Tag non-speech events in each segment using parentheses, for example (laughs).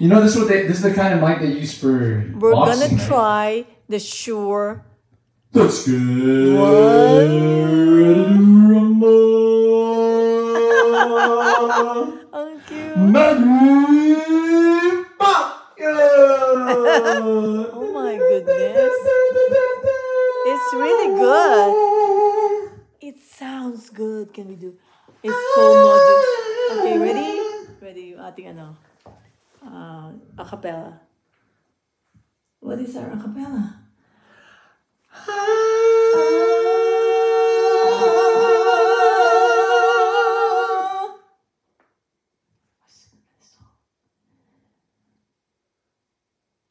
You know, this is what they, this is the kind of mic they use for. We're boxing, gonna right? try the Shure. That's good. What? Ready to rumble. Ang cute. Maggie Bucket. Oh my goodness. It's really good. It sounds good. Can we do? It's so modern. Okay, ready? Ready yung ating ano? Uh, a cappella. What is our a cappella?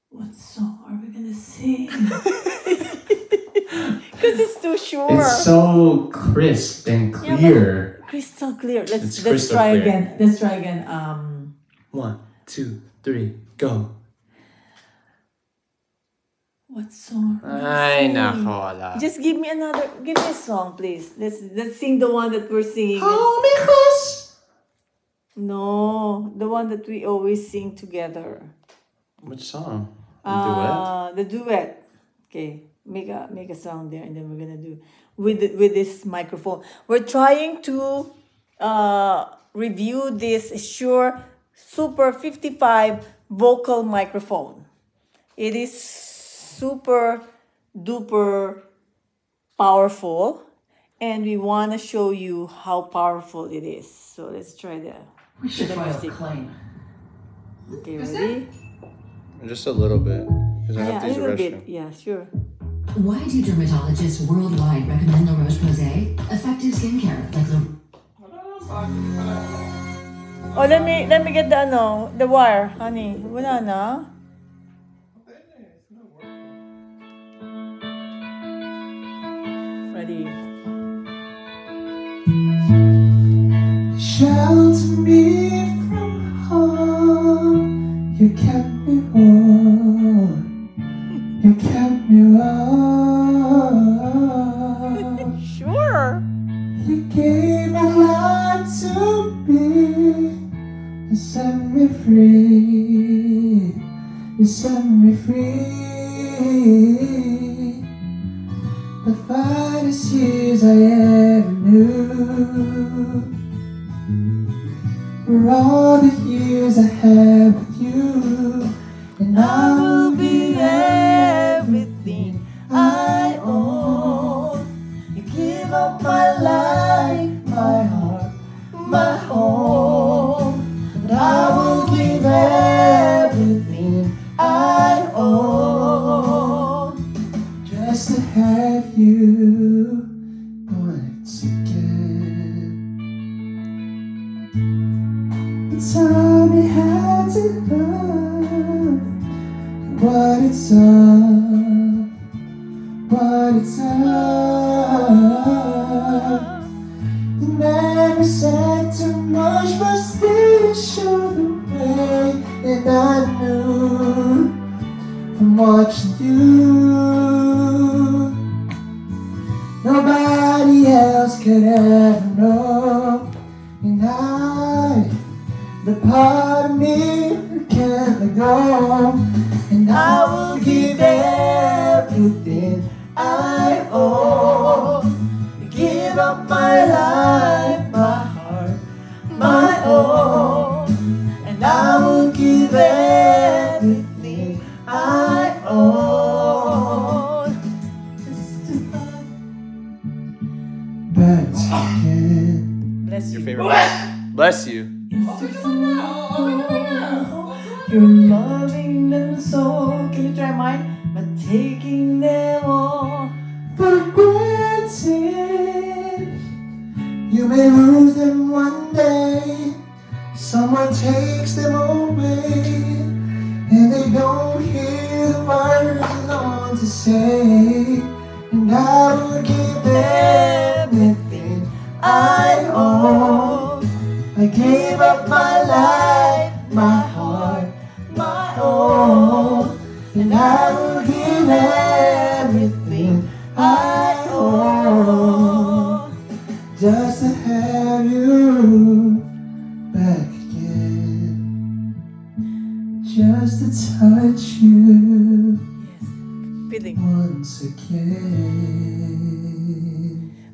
What song are we gonna sing? (laughs) (laughs) Because it's too short. It's so crisp and Yeah, clear. crystal clear. Let's It's let's try clear. again. Let's try again. Um, One, two, three, go. what song? are we Ay, singing? nako, wala. Just give me another. Give me a song, please. Let's let's sing the one that we're singing. Homicus. No, the one that we always sing together. Which song? The Uh, the duet. Okay, make a make a sound there, and then we're gonna do with the- with this microphone. We're trying to uh, review this Shure Super 55 vocal microphone. It is super duper powerful, and we want to show you how powerful it is. So let's try the. We should the file a music. claim. Okay, ready? Just a little bit. Because I Yeah, have a to use the little bit. restroom. Yeah, sure. Why do dermatologists worldwide recommend La Roche-Posay? Effective skincare like La Oh, let me let me get the ano, the wire, honey. Wala na. Ready. Shelter me from harm. You kept me warm. You kept me warm. Free. You set me free. The finest years I ever knew were all the years I had with you. And I will be everything I own. You give up my you once again. Tell me how to love, what it's all, what it's all. You never said too much, but still showed the way, and I go. And I will give everything I own. Give up my life, my heart, my own. And I will give everything I own. Back again. Bless Your you. favorite one. (laughs) Bless you. You're loving them so. Can you try mine? But taking them all. for granted. You may lose them one day. Someone takes them away. And they don't hear the words you want to say. And I will give everything I own. I gave up my life, my heart, just to touch you Yes. Feeling. once again.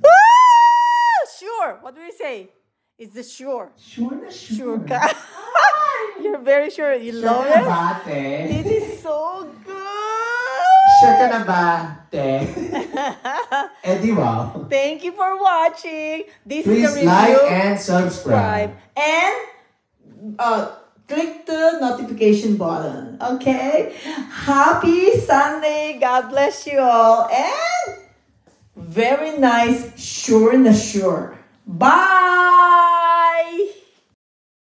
Ah, sure. What do you say? It's the sure. Sure Sure sure. (laughs) You're very sure. You Sure love it? ba, te? It is so good. Sure ka na ba, te? (laughs) Wow. Thank you for watching. This Please is a review. like and subscribe. and uh, click the notification button. Okay. Happy Sunday. God bless you all. And very nice. Sure and sure. Bye.